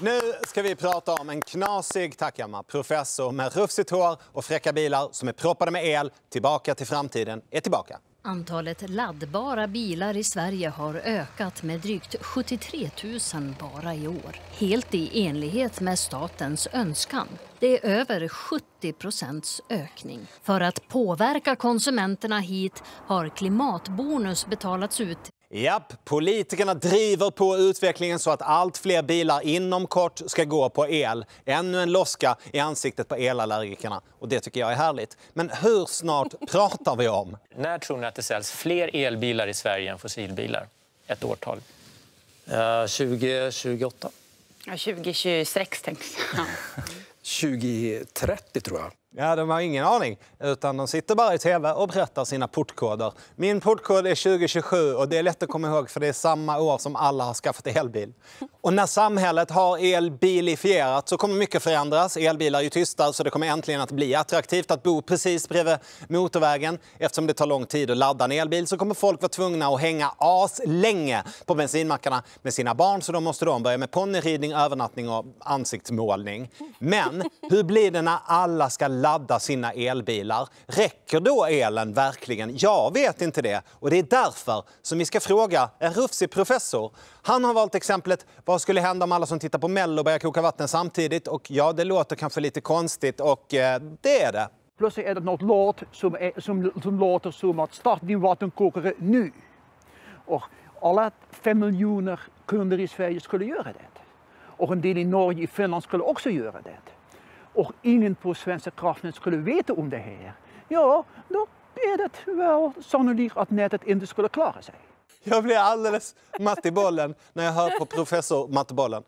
Nu ska vi prata om en knasig, tack professor med rufsigt hår och fräcka bilar som är proppade med el. Tillbaka till framtiden är tillbaka. Antalet laddbara bilar i Sverige har ökat med drygt 73 000 bara i år. Helt i enlighet med statens önskan. Det är över 70 procents ökning. För att påverka konsumenterna hit har klimatbonus betalats ut Japp, politikerna driver på utvecklingen så att allt fler bilar inom kort ska gå på el. Ännu en loska i ansiktet på elallergikerna. Och det tycker jag är härligt. Men hur snart pratar vi om? När tror ni att det säljs fler elbilar i Sverige än fossilbilar? Ett årtal. Uh, 2028. Ja, 2026 tänks ja. 2030 tror jag. Ja, de har ingen aning. Utan de sitter bara i tv och berättar sina portkoder. Min portkod är 2027 och det är lätt att komma ihåg för det är samma år som alla har skaffat elbil. Och när samhället har elbilifierat så kommer mycket förändras. Elbilar är ju tysta så det kommer äntligen att bli attraktivt att bo precis bredvid motorvägen. Eftersom det tar lång tid att ladda en elbil så kommer folk vara tvungna att hänga as länge på bensinmackarna med sina barn så då måste de börja med ponnyridning, övernattning och ansiktsmålning. Men hur blir det när alla ska ladda sina elbilar. Räcker då elen verkligen? Jag vet inte det. Och det är därför som vi ska fråga en rufsig professor. Han har valt exemplet vad skulle hända om alla som tittar på Mello börjar koka vatten samtidigt? Och ja, det låter kanske lite konstigt och eh, det är det. Plötsligt är det något låt som, är, som, som låter som att starta din vattenkokare nu. Och alla fem miljoner kunder i Sverige skulle göra det. Och en del i Norge och Finland skulle också göra det och ingen på Svenska kraftnät skulle veta om det här, ja, då är det väl sannolikt att nätet inte skulle klara sig. Jag blir alldeles matt i bollen när jag hör på professor Mattebollen.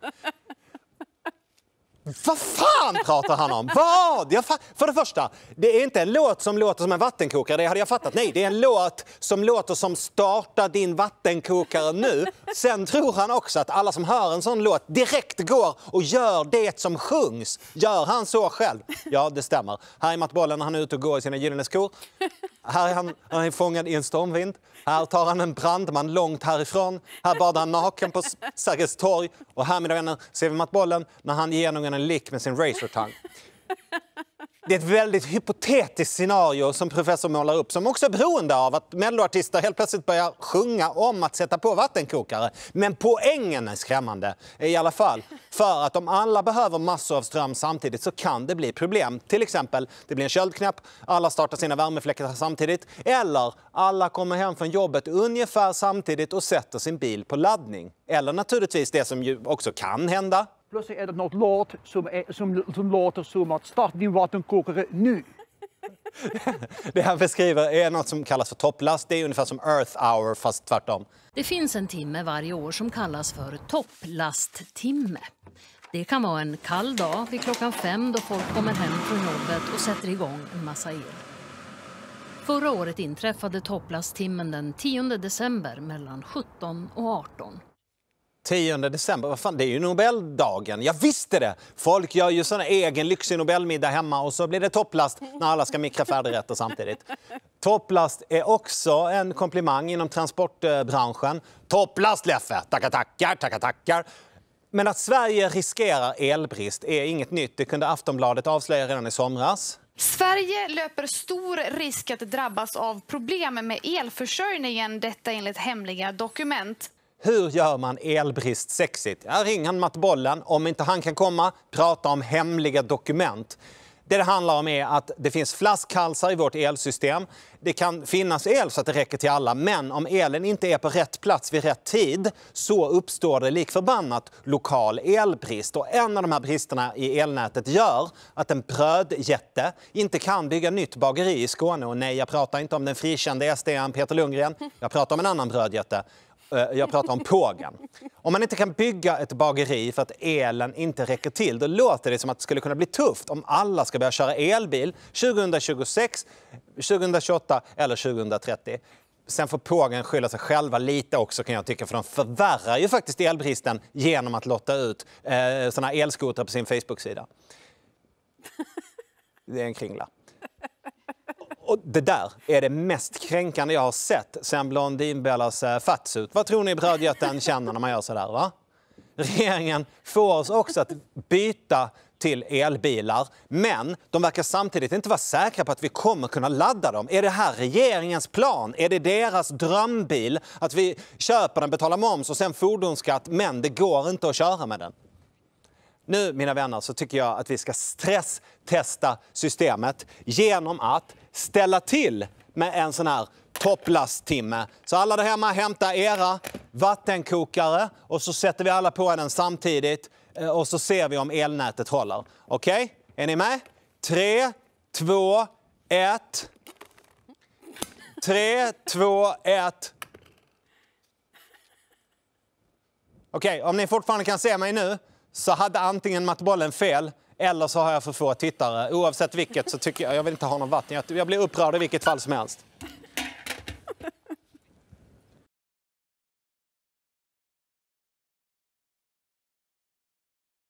Vad fan pratar han om? Vad? Jag för det första, det är inte en låt som låter som en vattenkokare. Det hade jag fattat. Nej, det är en låt som låter som Starta din vattenkokare nu. Sen tror han också att alla som hör en sån låt direkt går och gör det som sjungs. Gör han så själv? Ja, det stämmer. Här är Matt Bollen när han är ute och går i sina gyllene skor. Här är han, han är fångad i en stormvind. Här tar han en brandman långt härifrån. Här badar han naken på Sergels torg. Och här, mina vänner, ser vi Matt Bollen när han genomgår en lick med sin racertang. Det är ett väldigt hypotetiskt scenario som professor målar upp som också är beroende av att melloartister helt plötsligt börjar sjunga om att sätta på vattenkokare. Men poängen är skrämmande i alla fall. För att om alla behöver massor av ström samtidigt så kan det bli problem. Till exempel, det blir en köldknäpp, alla startar sina värmefläktar samtidigt. Eller alla kommer hem från jobbet ungefär samtidigt och sätter sin bil på laddning. Eller naturligtvis det som ju också kan hända, Plötsligt är det något låt som, är, som, som låter som att starta din vattenkokare nu. det han beskriver är något som kallas för topplast. Det är ungefär som Earth hour fast tvärtom. Det finns en timme varje år som kallas för topplasttimme. Det kan vara en kall dag vid klockan fem då folk kommer hem från jobbet och sätter igång en massa el. Förra året inträffade topplasttimmen den 10 december mellan 17 och 18. 10 december, vad fan, det är ju Nobeldagen. Jag visste det! Folk gör ju sån egen lyxig Nobelmiddag hemma och så blir det topplast när alla ska mikra färdigrätter samtidigt. Topplast är också en komplimang inom transportbranschen. Topplast Leffe! Tackar, tackar, tackar, tackar. Men att Sverige riskerar elbrist är inget nytt. Det kunde Aftonbladet avslöja redan i somras. Sverige löper stor risk att drabbas av problem med elförsörjningen, detta enligt hemliga dokument. Hur gör man elbrist sexigt? Ja, ring han Matt Bollen. Om inte han kan komma, prata om hemliga dokument. Det det handlar om är att det finns flaskhalsar i vårt elsystem. Det kan finnas el så att det räcker till alla, men om elen inte är på rätt plats vid rätt tid så uppstår det lik förbannat lokal elbrist. Och en av de här bristerna i elnätet gör att en brödjätte inte kan bygga nytt bageri i Skåne. Och nej, jag pratar inte om den frikände sd Peter Lundgren. Jag pratar om en annan brödjätte. Eh, jag pratar om pågen. Om man inte kan bygga ett bageri för att elen inte räcker till, då låter det som att det skulle kunna bli tufft om alla ska börja köra elbil 2026, 2028 eller 2030. Sen får pågen skylla sig själva lite också kan jag tycka, för de förvärrar ju faktiskt elbristen genom att lotta ut eh, såna elskotrar på sin Facebook-sida. Det är en kringla. Och det där är det mest kränkande jag har sett sen Blondinbellas eh, fatsuit. Vad tror ni brödjätten känner när man gör så där? Va? regeringen får oss också att byta till elbilar. Men de verkar samtidigt inte vara säkra på att vi kommer kunna ladda dem. Är det här regeringens plan? Är det deras drömbil? Att vi köper den, betalar moms och sen fordonsskatt, men det går inte att köra med den. Nu, mina vänner, så tycker jag att vi ska stresstesta systemet genom att ställa till med en sån här topplasttimme. Så alla där hemma, hämta era vattenkokare och så sätter vi alla på den samtidigt eh, och så ser vi om elnätet håller. Okej? Okay? Är ni med? Tre, två, ett. Tre, två, ett. Okej, okay, om ni fortfarande kan se mig nu så hade antingen Matt Bollen fel eller så har jag för få tittare. Oavsett vilket så tycker jag, jag vill inte ha någon vatten. Jag blir upprörd i vilket fall som helst.